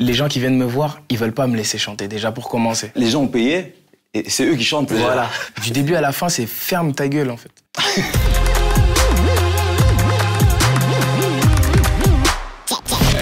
Les gens qui viennent me voir, ils veulent pas me laisser chanter, déjà pour commencer. Les gens ont payé et c'est eux qui chantent. déjà. Voilà. Du début à la fin, c'est ferme ta gueule, en fait.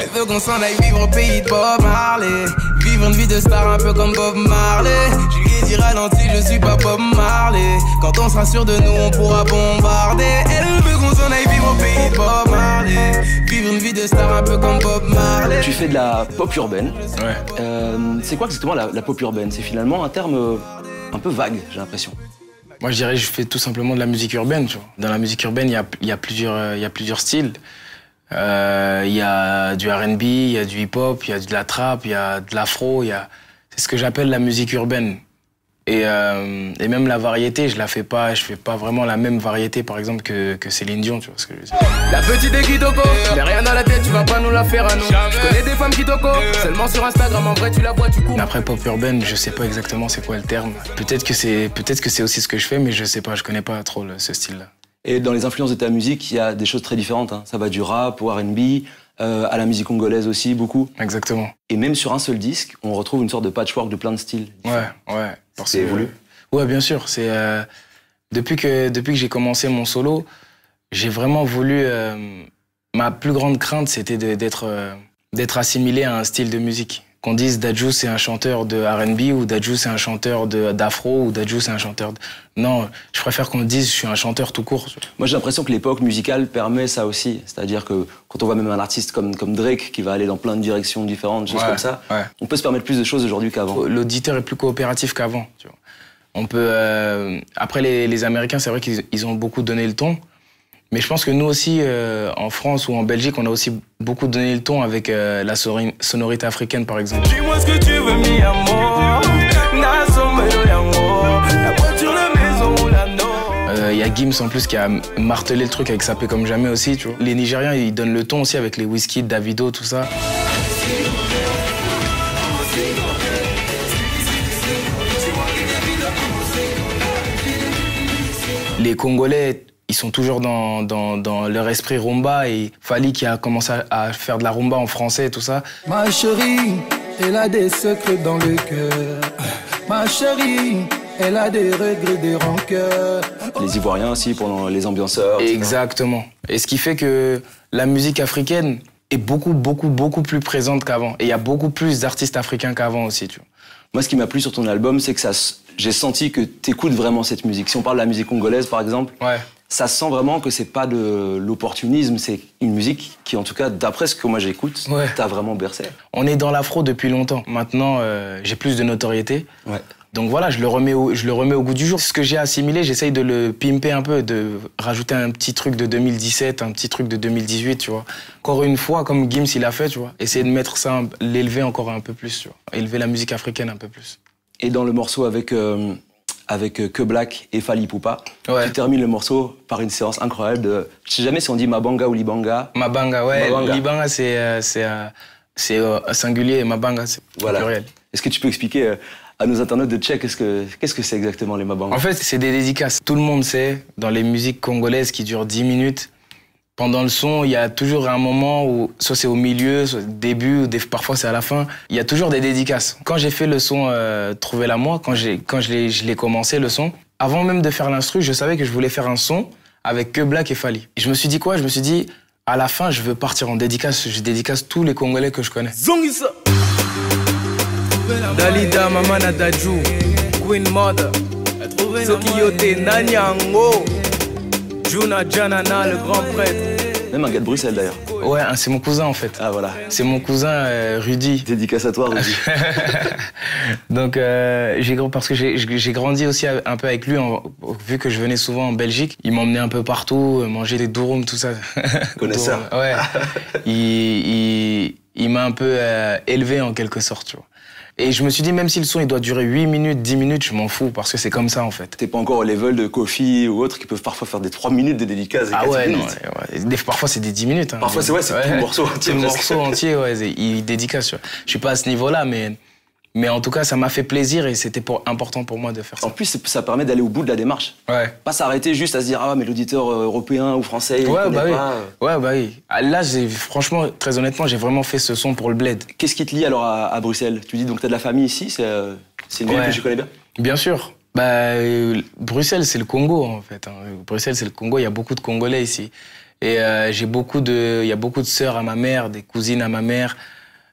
Elle veut qu'on s'en aille vivre au pays de Bob Marley. Vivre une vie de star un peu comme Bob Marley. Je lui ai dit ralenti, je suis pas Bob Marley. Quand on sera sûr de nous, on pourra bombarder. Elle de Bob Marley. Vivre une vie de star un peu comme Bob Marley. Tu fais de la pop urbaine. Ouais. Euh, c'est quoi exactement la, la pop urbaine? C'est finalement un terme euh, un peu vague, j'ai l'impression. Moi, je dirais que je fais tout simplement de la musique urbaine. Tu vois. Dans la musique urbaine, il y a, il y a plusieurs, euh, il y a plusieurs styles. Euh, Il y a du R&B, il y a du hip-hop, il y a de la trap, il y a de l'afro. a... C'est ce que j'appelle la musique urbaine. Et, euh, et même la variété, je la fais pas. Je fais pas vraiment la même variété, par exemple, que, que Céline Dion. Tu vois ce que je veux dire La petite est Kitoko. Mais rien dans la tête, tu vas pas nous la faire à nous. Je connais des femmes Kitoko. Seulement sur Instagram, en vrai, tu la vois, tu cours. Après pop urbaine, je sais pas exactement c'est quoi le terme. Peut-être que c'est peut-être que c'est aussi ce que je fais, mais je sais pas. Je connais pas trop le- ce style-là. Et dans les influences de ta musique, il y a des choses très différentes. hein. Ça va du rap au R&B, euh, à la musique congolaise aussi, beaucoup. Exactement. Et même sur un seul disque, on retrouve une sorte de patchwork de plein de styles. Ouais, ouais. Que- évolué Ouais, bien sûr. C'est euh, depuis que depuis que j'ai commencé mon solo, j'ai vraiment voulu. euh, ma plus grande crainte, c'était d'être euh, d'être assimilé à un style de musique. Qu'on dise Dadju c'est un chanteur de R&B ou Dadju c'est un chanteur de- d'afro ou Dadju c'est un chanteur. De... Non, je préfère qu'on dise je suis un chanteur tout court. Moi, j'ai l'impression que l'époque musicale permet ça aussi. C'est-à-dire que quand on voit même un artiste comme, comme Drake qui va aller dans plein de directions différentes, choses Ouais, comme ça, ouais. on peut se permettre plus de choses aujourd'hui qu'avant. L'auditeur est plus coopératif qu'avant. On peut. euh, Après, les, les Américains, c'est vrai qu'ils ils ont beaucoup donné le ton. Mais je pense que nous aussi, euh, en France ou en Belgique, on a aussi beaucoup donné le ton avec euh, la sonorité africaine, par exemple. Dis-moi ce que tu veux, mi amour. No. Euh, Il y a Gims en plus qui a martelé le truc avec Sapé comme jamais aussi. Tu vois. Les Nigériens, ils donnent le ton aussi avec les whisky, Davido, tout ça. Les Congolais, ils sont toujours dans, dans, dans leur esprit rumba et Fali qui a commencé à, à faire de la rumba en français et tout ça. Ma chérie, elle a des secrets dans le cœur. Ma chérie, elle a des regrets, des rancœurs. Les Ivoiriens aussi, pendant les ambianceurs. Exactement. Et ce qui fait que la musique africaine est beaucoup, beaucoup, beaucoup plus présente qu'avant. Et il y a beaucoup plus d'artistes africains qu'avant aussi, tu vois. Moi, ce qui m'a plu sur ton album, c'est que ça, j'ai senti que t'écoutes vraiment cette musique. Si on parle de la musique congolaise, par exemple, Ouais. Ça sent vraiment que c'est pas de l'opportunisme, c'est une musique qui, en tout cas, d'après ce que moi j'écoute, Ouais. t'a vraiment bercé. On est dans l'afro depuis longtemps. Maintenant, euh, j'ai plus de notoriété. Ouais. Donc voilà, je le remets au, je le remets au goût du jour. Ce que j'ai assimilé, j'essaye de le pimper un peu, de rajouter un petit truc de 2017, un petit truc de 2018, tu vois. Encore une fois, comme Gims il a fait, tu vois. Essayer de mettre ça, l'élever encore un peu plus, tu vois. Élever la musique africaine un peu plus. Et dans le morceau avec, euh, avec euh, Que Black et Fali Poupa, Ouais. tu termines le morceau par une séance incroyable de. Je sais jamais si on dit Mabanga ou Libanga. Mabanga, ouais. Mabanga. Libanga, c'est euh, c'est euh, c'est singulier et Mabanga, c'est Voilà. pluriel. Est-ce que tu peux expliquer à nos internautes de Tchèque qu'est-ce que qu'est-ce que c'est exactement les Mabanga? En fait, c'est des dédicaces. Tout le monde sait, dans les musiques congolaises qui durent 10 minutes, pendant le son, il y a toujours un moment où, soit c'est au milieu, soit au début, ou des- parfois c'est à la fin, il y a toujours des dédicaces. Quand j'ai fait le son euh, Trouver la moi, quand, j'ai, quand je, l'ai, je l'ai commencé le son, avant même de faire l'instru, je savais que je voulais faire un son avec que Black et Fali. Et je me suis dit quoi? Je me suis dit, à la fin, je veux partir en dédicace. Je dédicace tous les Congolais que je connais. Zongisa. Dalida Mamana. Queen Mother. Sokiyote Nanyango. Juna Janana, le grand prêtre. Même un gars de Bruxelles d'ailleurs. Ouais, hein, c'est mon cousin en fait. Ah voilà. C'est mon cousin euh, Rudy. Dédicace à toi, Rudy. Donc, euh, j'ai parce que j'ai- grandi aussi un peu avec lui, en- vu que je venais souvent en Belgique. Il m'emmenait un peu partout, euh, manger des durum, tout ça. Connaisseur. Ouais. il il, il m'a un peu euh, élevé en quelque sorte, tu vois. Et je me suis dit, même si le son il doit durer 8 minutes, 10 minutes, je m'en fous, parce que c'est comme ça en fait. T'es pas encore au level de Kofi ou autres qui peuvent parfois faire des 3 minutes de dédicace. et Ah ouais, non, minutes. ouais. Des- parfois c'est des 10 minutes. hein. Parfois, c'est- ouais, c'est tout le morceau entier, C'est le morceau entier, ouais, il dédicace. tu vois. Je suis pas à ce niveau-là, mais, Mais en tout cas, ça m'a fait plaisir et c'était pour- important pour moi de faire En ça. plus, c'est- ça permet d'aller au bout de la démarche. Ouais. Pas s'arrêter juste à se dire ah mais l'auditeur euh, européen ou français il Ouais, connaît bah oui. pas. Ouais, bah oui. Là, j'ai- franchement, très honnêtement, j'ai vraiment fait ce son pour le bled. Qu'est-ce qui te lie alors à, à Bruxelles? Tu dis donc t'as de la famille ici, c'est euh, c'est une ville Ouais. que je connais bien. Bien sûr. Bah, euh, Bruxelles, c'est le Congo, en fait. hein. Bruxelles, c'est le Congo. Il y a beaucoup de Congolais ici. Et euh, j'ai beaucoup de, il y a beaucoup de sœurs à ma mère, des cousines à ma mère,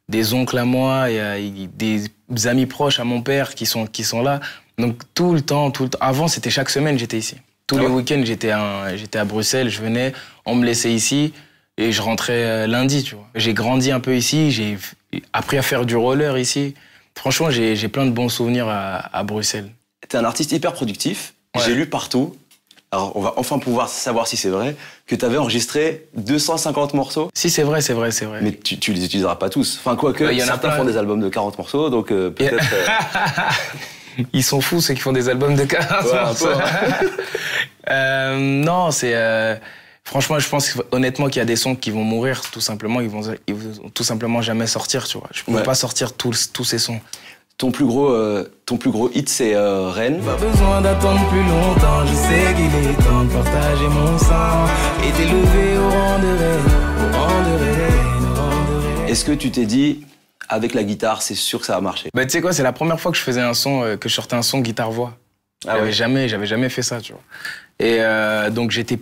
des oncles à moi, il y a il- des amis proches à mon père qui sont, qui sont là. Donc tout le temps, tout le temps. Avant, c'était chaque semaine, j'étais ici. Tous Ah les ouais week-ends, j'étais à, j'étais à Bruxelles, je venais, on me laissait ici et je rentrais euh, lundi, tu vois. J'ai grandi un peu ici, j'ai appris à faire du roller ici. Franchement, j'ai j'ai plein de bons souvenirs à, à Bruxelles. T'es un artiste hyper productif. Ouais. J'ai lu partout. Alors on va enfin pouvoir savoir si c'est vrai que t'avais enregistré 250 morceaux. Si, c'est vrai, c'est vrai, c'est vrai. Mais tu, tu les utiliseras pas tous. Enfin, quoique, Ouais, il y en a certains plein. font des albums de 40 morceaux, donc euh, peut-être. euh, Ils sont fous, ceux qui font des albums de 40 Ouais, un morceaux. peu, hein. Euh, non, c'est. euh, franchement, je pense honnêtement qu'il y a des sons qui vont mourir, tout simplement. Ils vont, ils vont tout simplement jamais sortir, tu vois. Je peux Ouais. pas sortir tous, tous ces sons. Ton, plus gros, euh, ton plus gros hit, c'est euh, Rennes. Pas besoin d'attendre plus longtemps, je sais qu'il est temps de partager mon sang et d'élever au rang de reine, au rang de reine, au rang de reine. Est-ce que tu t'es dit, avec la guitare, c'est sûr que ça va marcher? Bah, tu sais quoi, c'est la première fois que je faisais un son, euh, que je sortais un son guitare-voix. Ah j'avais ouais. jamais, j'avais jamais fait ça, tu vois. Et euh, donc, j'étais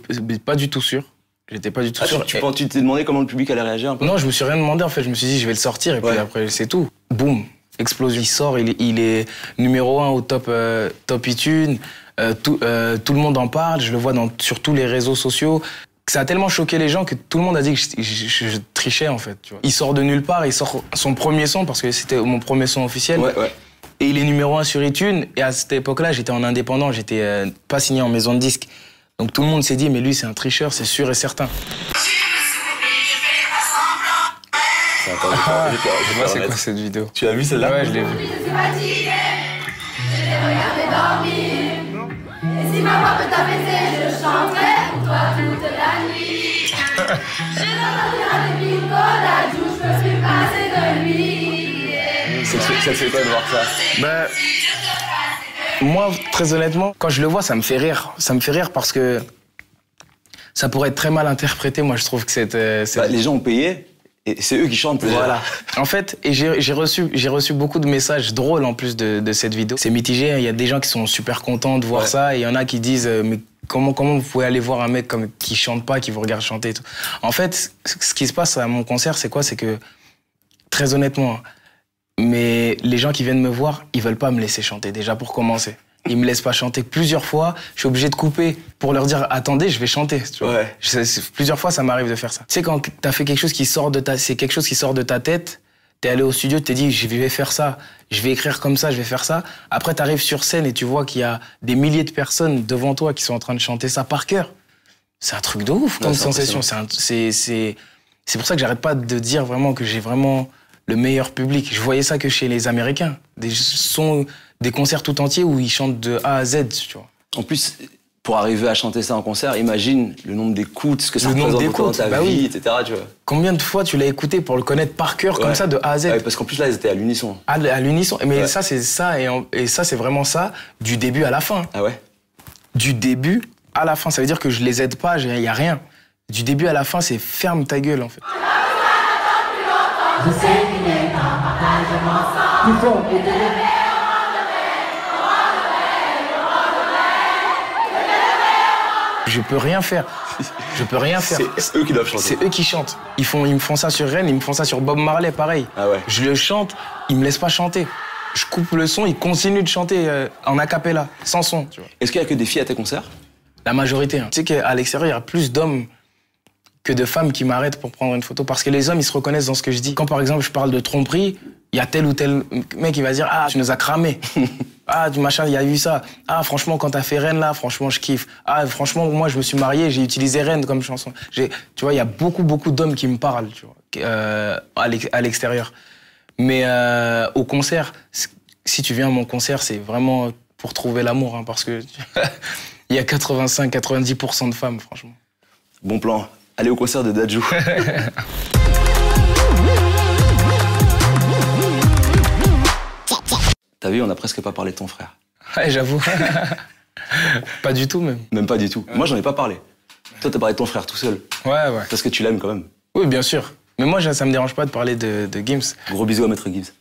pas du tout sûr. J'étais pas du tout Ah, sûr. tu Et- penses- tu t'es demandé comment le public allait réagir un peu? Non, je me suis rien demandé en fait. Je me suis dit, je vais le sortir et puis Ouais. après, c'est tout. Boum, explosion. Il sort, il est, il est numéro un au top, euh, top iTunes. Euh, tout, euh, tout le monde en parle. Je le vois dans, sur tous les réseaux sociaux. Ça a tellement choqué les gens que tout le monde a dit que je, je- je- je trichais en fait. tu vois. Il sort de nulle part, il sort son premier son parce que c'était mon premier son officiel. Ouais, ouais. Et il est numéro un sur iTunes. Et à cette époque-là, j'étais en indépendant, j'étais euh, pas signé en maison de disque. Donc tout le monde s'est dit, mais lui, c'est un tricheur, c'est sûr et certain. Vais faire c'est quoi cette vidéo Tu as vu celle-là Ouais, je l'ai vu. Je suis fatiguée, je vais regarder dormir. Et si ma voix peut t'apaiser, je chanterai pour toi toute la nuit. Je donnerai des bingo, la douche, je peux plus passer de lui. Ça te fait- ça te fait quoi de voir ça Ben, moi, très honnêtement, quand je le vois, ça me fait rire. Ça me fait rire parce que ça pourrait être très mal interprété. Moi, je trouve que c'est. euh, c'est- Bah, Les gens ont payé et c'est eux qui chantent. Voilà. En fait, et j'ai reçu, j'ai reçu beaucoup de messages drôles en plus de, de cette vidéo. C'est mitigé. hein. Il y a des gens qui sont super contents de voir Ouais. ça et il y en a qui disent euh, mais comment comment vous pouvez aller voir un mec comme qui chante pas, qui vous regarde chanter et tout? En fait, ce qui se passe à mon concert, c'est quoi? C'est que très honnêtement, mais les gens qui viennent me voir, ils veulent pas me laisser chanter déjà pour commencer. Ils me laissent pas chanter plusieurs fois. Je suis obligé de couper pour leur dire attendez, je vais chanter. tu vois. Ouais. Je- c'est- plusieurs fois, ça m'arrive de faire ça. Tu sais, quand t'as fait quelque chose qui sort de ta, c'est quelque chose qui sort de ta tête. T'es allé au studio, tu t'es dit, je vais faire ça, je vais écrire comme ça, je vais faire ça. Après, t'arrives sur scène et tu vois qu'il y a des milliers de personnes devant toi qui sont en train de chanter ça par cœur. C'est un truc de ouf comme sensation. C'est pour ça que j'arrête pas de dire vraiment que j'ai vraiment le meilleur public. Je voyais ça que chez les Américains. Des sons, des concerts tout entiers où ils chantent de A à Z, tu vois. En plus, pour arriver à chanter ça en concert, imagine le nombre d'écoutes, ce que ça Le nombre représente dans d'écoutes, ta bah vie, oui. etc. Tu vois. Combien de fois tu l'as écouté pour le connaître par cœur comme ça de A à Z? Ah ouais, parce qu'en plus là, ils étaient à l'unisson. à, à l'unisson. Mais Ouais. ça, c'est ça, et, en- et ça, c'est vraiment ça, du début à la fin. Ah ouais Du début à la fin. Ça veut dire que je les aide pas, il y a rien. Du début à la fin, c'est ferme ta gueule, en fait. Je peux rien faire. Je peux rien faire. C'est eux qui doivent chanter. C'est eux qui chantent. Ils, font, ils me font ça sur Rennes, ils me font ça sur Bob Marley, pareil. Ah ouais. Je le chante, ils me laissent pas chanter. Je coupe le son, ils continuent de chanter euh, en acapella, sans son. Est-ce qu'il y a que des filles à tes concerts? La majorité. hein. Tu sais qu'à l'extérieur, il y a plus d'hommes que de femmes qui m'arrêtent pour prendre une photo. Parce que les hommes, ils se reconnaissent dans ce que je dis. Quand par exemple, je parle de tromperie, il y a tel ou tel mec qui va dire Ah, tu nous as cramé. ah, du machin, il y a eu ça. Ah, franchement, quand t'as fait Rennes là, franchement, je kiffe. Ah, franchement, moi, je me suis marié, j'ai utilisé Rennes comme chanson. Tu vois, il y a beaucoup, beaucoup d'hommes qui me parlent, tu vois, euh, à l'ex- à l'extérieur. Mais euh, au concert, si tu viens à mon concert, c'est vraiment pour trouver l'amour, hein, parce que il y a 85-90% de femmes, franchement. Bon plan. Allez au concert de Dajou. T'as vu, on a presque pas parlé de ton frère. Ouais, j'avoue. pas du tout même. Même pas du tout. Moi, j'en ai pas parlé. Toi, t'as parlé de ton frère tout seul. Ouais, ouais. Parce que tu l'aimes quand même. Oui, bien sûr. Mais moi, ça me dérange pas de parler de, de Gims. Gros bisous à Maître Gibbs.